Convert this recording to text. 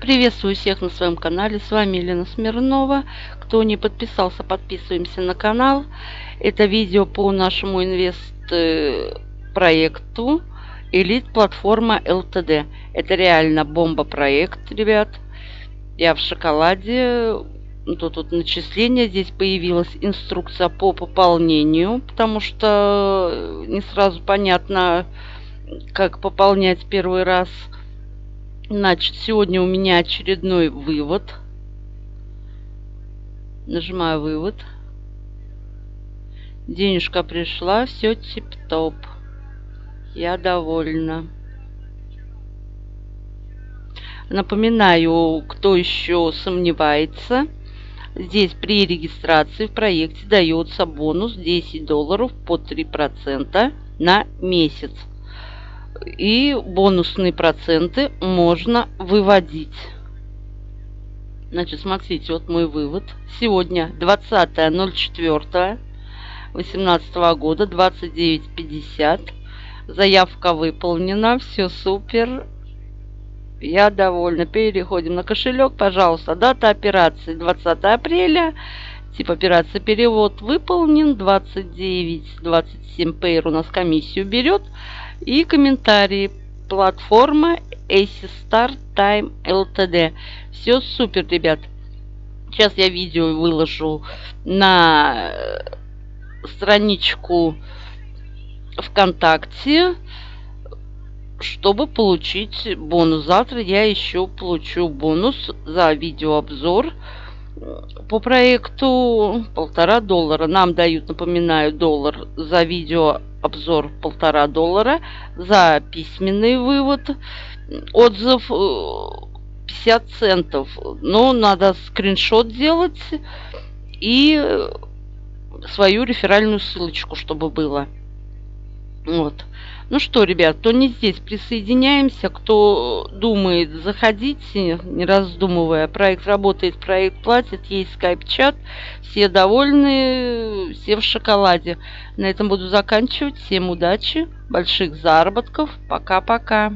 Приветствую всех на своем канале. С вами Елена Смирнова. Кто не подписался, подписываемся на канал. Это видео по нашему инвест-проекту Элит платформа ЛТД. Это реально бомба-проект, ребят. Я в шоколаде. Тут, тут начисление. Здесь появилась инструкция по пополнению, потому что не сразу понятно, как пополнять первый раз. Значит, сегодня у меня очередной вывод. Нажимаю вывод. Денежка пришла, все тип-топ. Я довольна. Напоминаю, кто еще сомневается, здесь при регистрации в проекте дается бонус 10 долларов по 3% на месяц и бонусные проценты можно выводить. Значит, смотрите, вот мой вывод. Сегодня 20.04.18 года, 29.50. Заявка выполнена, все супер. Я довольна. Переходим на кошелек, пожалуйста. Дата операции 20 апреля. Тип операции перевод выполнен. 29.27 Payr у нас комиссию берет. И комментарии. Платформа AC Star Time LTD. Все супер, ребят. Сейчас я видео выложу на страничку ВКонтакте, чтобы получить бонус. Завтра я еще получу бонус за видеообзор по проекту полтора доллара. Нам дают, напоминаю, доллар за видео обзор полтора доллара, за письменный вывод отзыв 50 э, центов. Но надо скриншот делать и свою реферальную ссылочку, чтобы было. Вот. Ну что, ребят, кто не здесь, присоединяемся. Кто думает, заходите, не раздумывая. Проект работает, проект платит, есть скайп-чат. Все довольны, все в шоколаде. На этом буду заканчивать. Всем удачи, больших заработков. Пока-пока.